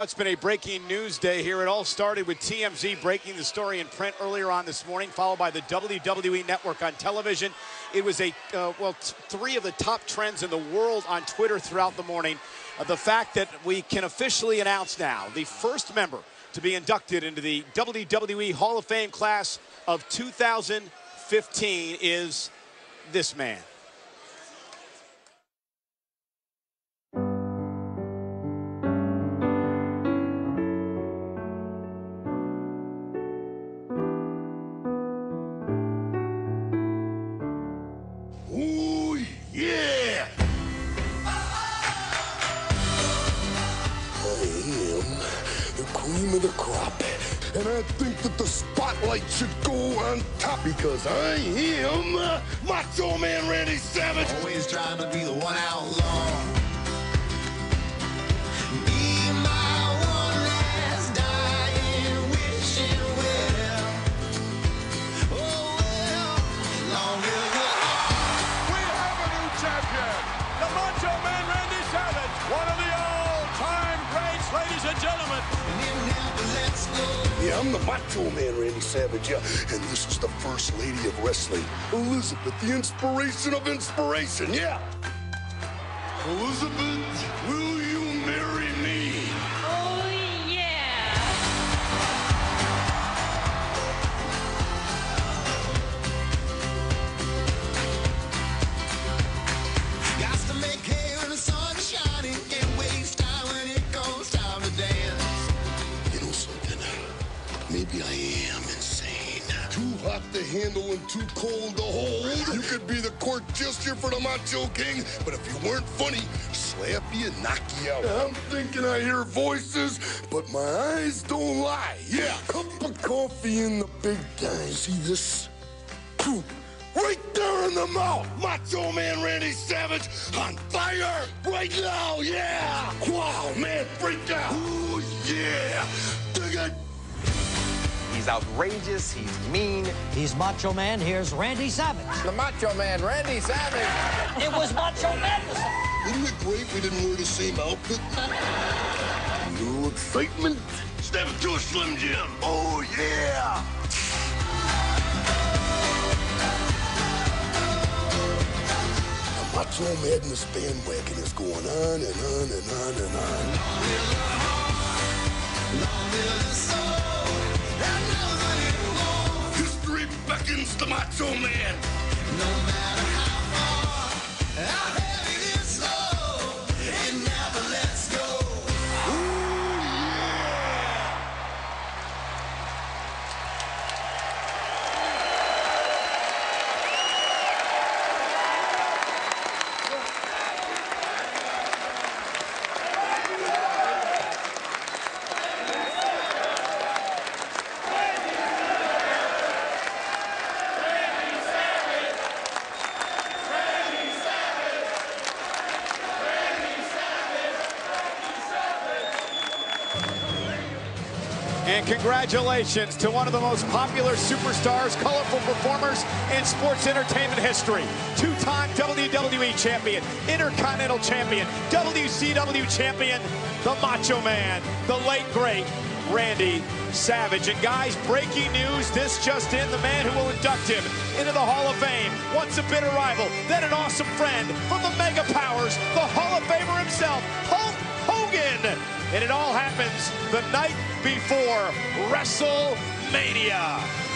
It's been a breaking news day here. It all started with TMZ breaking the story in print earlier on this morning, followed by the WWE Network on television. It was a, uh, well, three of the top trends in the world on Twitter throughout the morning. Uh, the fact that we can officially announce now the first member to be inducted into the WWE Hall of Fame class of 2015 is this man. Cream of the crop. And I think that the spotlight should go on top because I am Macho Man Randy Savage. Always trying to be Yeah, I'm the Macho Man, Randy Savage, yeah. And this is the First Lady of Wrestling, Elizabeth, the inspiration of inspiration, yeah. Elizabeth, hot to handle and too cold to hold. You could be the court jester for the Macho King, but if you weren't funny, slap you and knock you out. I'm thinking I hear voices, but my eyes don't lie. Yeah, cup of coffee in the big time. See this? Right there in the mouth! Macho Man Randy Savage on fire right now, yeah! Wow, man, He's outrageous. He's mean. He's Macho Man. Here's Randy Savage. The Macho Man, Randy Savage. It was Macho Madness. Isn't it great we didn't wear the same outfit? No excitement? Step into a Slim Jim. Oh, yeah! The Macho Madness bandwagon is going on and on and on and on. The Macho Man. No And congratulations to one of the most popular superstars, colorful performers in sports entertainment history. Two-time WWE champion, Intercontinental champion, WCW champion, the Macho Man, the late great Randy Savage. And guys, breaking news, this just in, the man who will induct him into the Hall of Fame. Once a bitter rival, then an awesome friend from the Mega Powers, the Hall of Famer himself, And it all happens the night before WrestleMania.